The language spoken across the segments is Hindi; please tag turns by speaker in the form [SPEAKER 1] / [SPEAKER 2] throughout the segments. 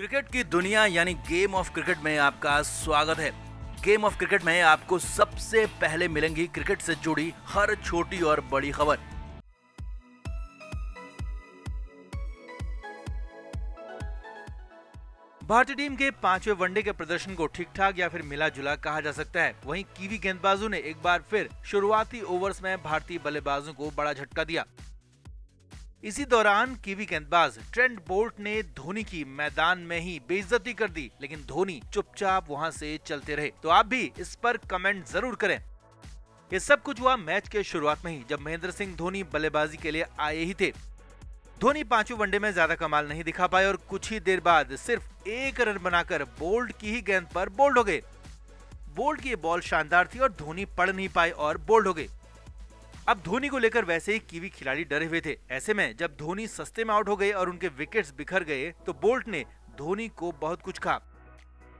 [SPEAKER 1] क्रिकेट की दुनिया यानी गेम ऑफ़ क्रिकेट में आपका स्वागत है। गेम ऑफ़ क्रिकेट में आपको सबसे पहले मिलेंगी क्रिकेट से जुड़ी हर छोटी और बड़ी खबर। भारतीय टीम के पाँचवें वनडे के प्रदर्शन को ठीक ठाक या फिर मिला जुला कहा जा सकता है। वहीं कीवी गेंदबाजों ने एक बार फिर शुरुआती ओवर्स में भारतीय बल्लेबाजों को बड़ा झटका दिया। इसी दौरान कीवी गेंदबाज ट्रेंट बोल्ट ने धोनी की मैदान में ही बेइज्जती कर दी, लेकिन धोनी चुपचाप वहाँ से चलते रहे। तो आप भी इस पर कमेंट ज़रूर करें। ये सब कुछ हुआ मैच के शुरुआत में ही, जब महेंद्र सिंह धोनी बल्लेबाजी के लिए आए ही थे। धोनी पाँचों वनडे में ज़्यादा कमाल नहीं दिखा पाए और कुछ ही देर बाद सिर्फ़ एक रन बनाकर बोल्ट की ही गेंद पर बोल्ड हो गए। बोल्ट की बॉल शानदार थी और धोनी पढ़ नहीं पाए और बोल्ड हो गए। अब धोनी को लेकर वैसे ही कीवी खिलाड़ी डरे हुए थे। ऐसे में जब धोनी सस्ते में आउट हो गए और उनके विकेट्स बिखर गए तो बोल्ट ने धोनी को बहुत कुछ कहा।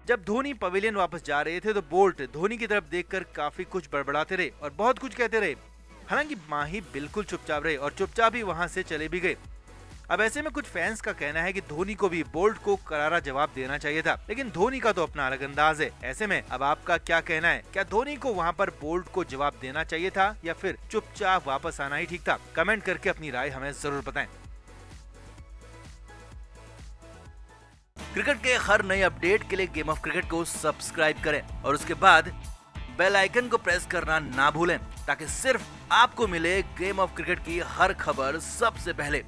[SPEAKER 1] जब धोनी पवेलियन वापस जा रहे थे तो बोल्ट धोनी की तरफ़ देखकर काफ़ी कुछ बड़बड़ाते रहे और बहुत कुछ कहते रहे। हालाँकि माही बिल्कुल चुपचाप रहे और चुपचाप ही वहाँ से चले भी गए। अब ऐसे में कुछ फैंस का कहना है कि धोनी को भी बोल्ट को करारा जवाब देना चाहिए था, लेकिन धोनी का तो अपना अलग अंदाज है। ऐसे में अब आपका क्या कहना है? क्या धोनी को वहाँ पर बोल्ट को जवाब देना चाहिए था या फिर चुपचाप वापस आना ही ठीक था? कमेंट करके अपनी राय हमें ज़रूर बताएँ। क्रिकेट के हर नए अपडेट के लिए गेम ऑफ़ क्रिकेट को सब्सक्राइब करें और उसके बाद बेल आइकन को प्रेस करना ना भूलें, ताकि सिर्फ़ आपको मिले गेम ऑफ़ क्रिकेट की हर खबर सबसे पहले।